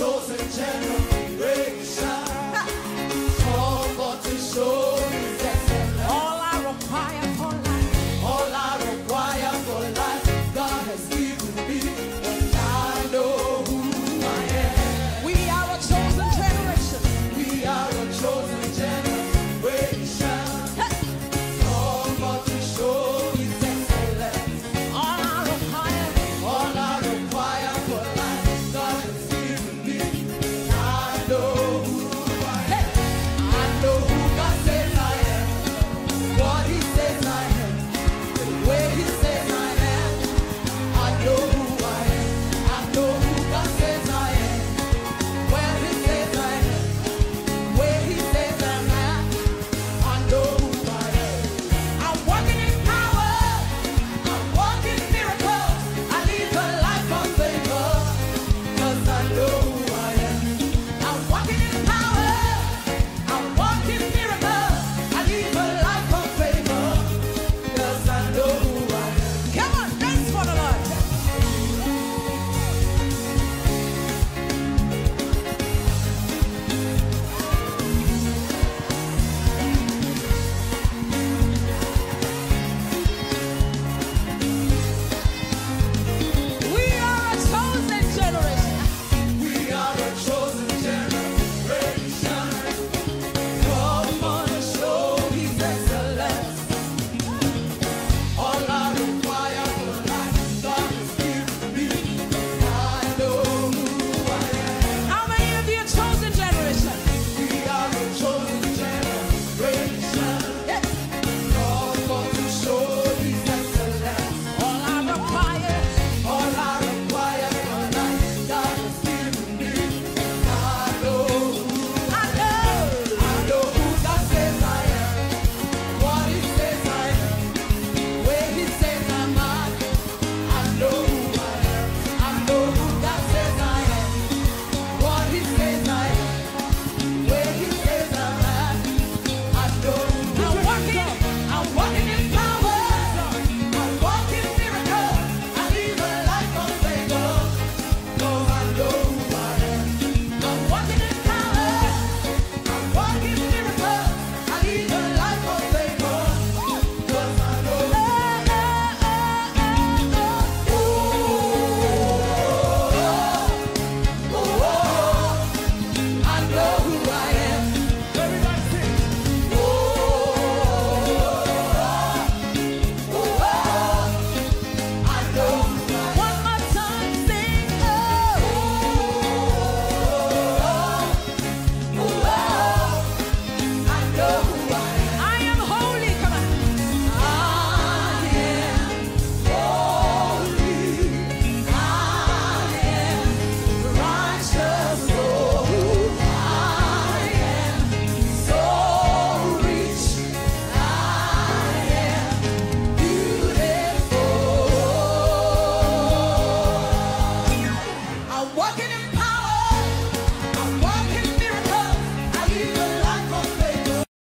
chosen generation.